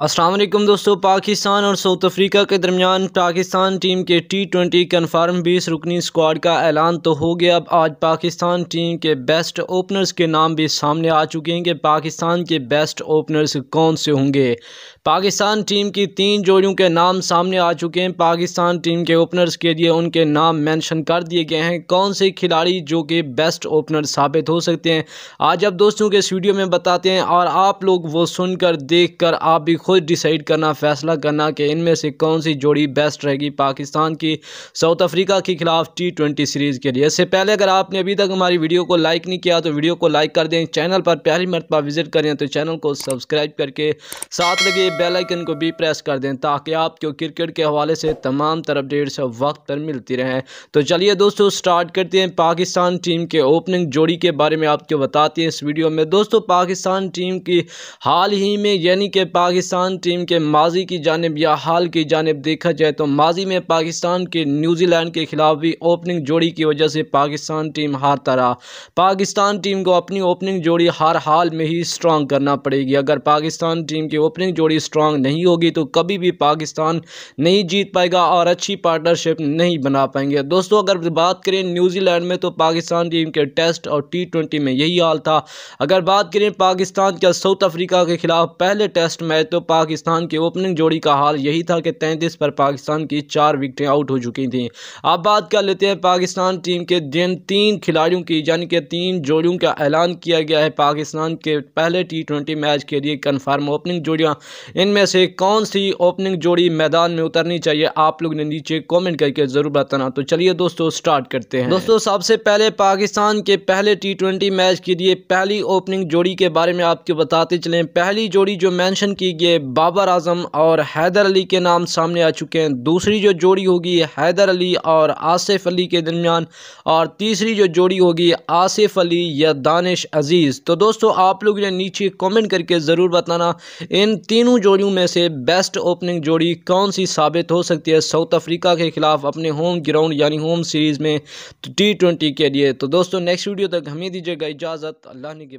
वालेकुम दोस्तों, पाकिस्तान और साउथ अफ्रीका के दरमियान पाकिस्तान टीम के टी ट्वेंटी कन्फर्म बीस रुकनी स्क्वाड का ऐलान तो हो गया। अब आज पाकिस्तान टीम के बेस्ट ओपनर्स के नाम भी सामने आ चुके हैं कि पाकिस्तान के बेस्ट ओपनर्स कौन से होंगे। पाकिस्तान टीम की तीन जोड़ियों के नाम सामने आ चुके हैं। पाकिस्तान टीम के ओपनर्स के लिए उनके नाम मेंशन कर दिए गए हैं। कौन से खिलाड़ी जो कि बेस्ट ओपनर साबित हो सकते हैं? आज अब दोस्तों के इस वीडियो में बताते हैं और आप लोग वो सुनकर देखकर आप भी खुद डिसाइड करना, फैसला करना कि इनमें से कौन सी जोड़ी बेस्ट रहेगी पाकिस्तान की साउथ अफ्रीका के खिलाफ टी ट्वेंटी सीरीज़ के लिए। इससे पहले अगर आपने अभी तक हमारी वीडियो को लाइक नहीं किया तो वीडियो को लाइक कर दें। चैनल पर पहली मरतबा विज़िट करें तो चैनल को सब्सक्राइब करके साथ लगे बेल आइकन को भी प्रेस कर दें, ताकि आपको क्रिकेट के हवाले से तमाम तर अपडेट्स वक्त पर मिलती रहें। तो चलिए दोस्तों स्टार्ट करते हैं पाकिस्तान टीम के ओपनिंग जोड़ी के बारे में आपको बताते हैं इस वीडियो में। दोस्तों, पाकिस्तान टीम की हाल ही में यानी कि पाकिस्तान पाकिस्तान टीम के माजी की जानब या हाल की जानब देखा जाए तो माजी में पाकिस्तान के न्यूजीलैंड के खिलाफ भी ओपनिंग जोड़ी की वजह से पाकिस्तान टीम हारता रहा पाकिस्तान टीम को अपनी ओपनिंग जोड़ी हर हाल में ही स्ट्रॉन्ग करना पड़ेगी। अगर पाकिस्तान टीम की ओपनिंग जोड़ी स्ट्रॉन्ग नहीं होगी तो कभी भी पाकिस्तान नहीं जीत पाएगा और अच्छी पार्टनरशिप नहीं बना पाएँगे। दोस्तों, अगर बात करें न्यूजीलैंड में तो पाकिस्तान टीम के टेस्ट और टी में यही हाल था। अगर बात करें पाकिस्तान का साउथ अफ्रीका के खिलाफ पहले टेस्ट मैच तो पाकिस्तान की ओपनिंग जोड़ी का हाल यही था कि तैंतीस पर पाकिस्तान की चार विकटें आउट हो चुकी थी। अब बात कर लेते हैं पाकिस्तान टीम के जिन तीन खिलाड़ियों की, यानी कि तीन जोड़ियों का ऐलान किया गया है। पाकिस्तान के पहले टी मैच के लिए कन्फर्म ओपनिंग जोड़ियाँ। इनमें से कौन सी ओपनिंग जोड़ी मैदान में उतरनी चाहिए, आप लोग ने नीचे कॉमेंट करके ज़रूर बताना। तो चलिए दोस्तों स्टार्ट करते हैं। दोस्तों, सबसे पहले पाकिस्तान के पहले टी मैच के लिए पहली ओपनिंग जोड़ी के बारे में आपको बताते चलें। पहली जोड़ी जो मेंशन की गई बाबर आज़म और हैदर अली के नाम सामने आ चुके हैं। दूसरी जो जोड़ी होगी हैदर अली और आसिफ अली के दरमियान और तीसरी जो जोड़ी होगी आसिफ अली या दानिश अज़ीज़। तो दोस्तों, आप लोग ने नीचे कमेंट करके ज़रूर बताना, इन तीनों जोड़ियों में से बेस्ट ओपनिंग जोड़ी कौन सी साबित हो सकती है साउथ अफ्रीका के खिलाफ अपने होम ग्राउंड यानी होम सीरीज़ में टी ट्वेंटी के लिए। तो दोस्तों नेक्स्ट वीडियो तक हमें दीजिएगा इजाज़त, अल्लाह ने के